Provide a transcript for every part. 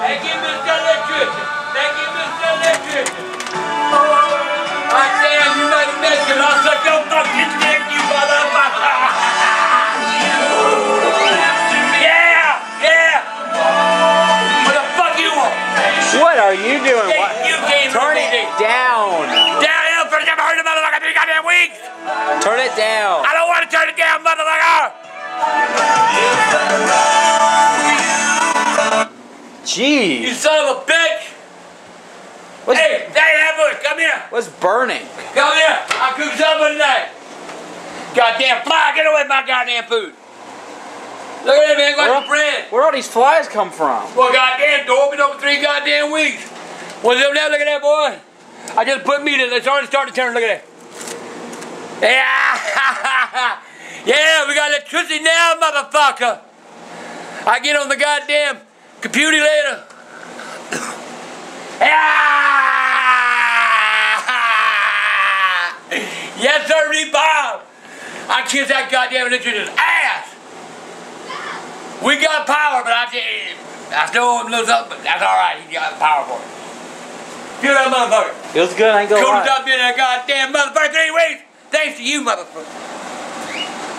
Thank you, Mr. Electrician. Thank you, Mr. Electrician. I damn you not Mexican. I'll suck your fucking dick, you motherfucker. yeah, yeah. What the fuck you want? What are you doing? What? you Turn it down. Down here for never heard of motherfucker three goddamn weeks. Turn it down. I don't want to turn it down, motherfucker. Jeez. You son of a bitch. What's, Hey, Daddy Hamburg, come here. what's burning? Come here. I cooked something tonight. Goddamn fly, get away from my goddamn food. Look at that man, got Where, the bread. where all these flies come from? Well, goddamn, dog, been over three goddamn weeks. What's up now? Look at that, boy. I just put meat in. It's already starting to turn. Look at that. Yeah. yeah, we got electricity now, motherfucker. I get on the goddamn computer later. Yes, sir, Bob. I kiss that goddamn electrician's ass. We got power, but I just, I still owe him a little something, but that's all right. He got power for it. Feel that motherfucker. Feels good, I ain't gonna lie. up in that goddamn motherfucker three weeks. Thanks to you, motherfucker.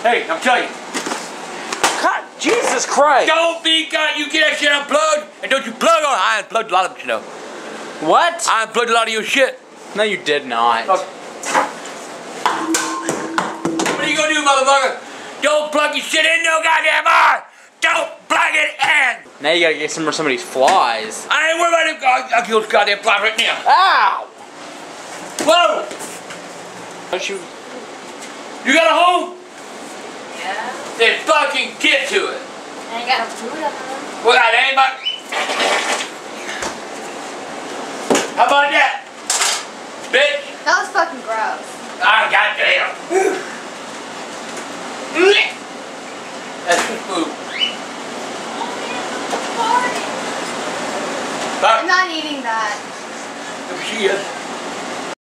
Hey, I'm telling you, Jesus Christ. don't be God. You get that shit unplugged, and don't you plug on. I unplugged a lot of it, you know. What? I unplugged a lot of your shit. No, you did not. Oh. What are you gonna do, motherfucker? Don't plug your shit in no goddamn bar. Don't plug it in. Now you gotta get some of somebody's flies. I ain't worried about it. I'll, I'll kill this goddamn fly right now. Ow! Whoa! Don't you? You got a home? Yeah. Then fucking get to it. And I got a food on. Well, that ain't my... How about that? Bitch? That was fucking gross. Ah, goddamn. That's good food. I'm not eating that. She is.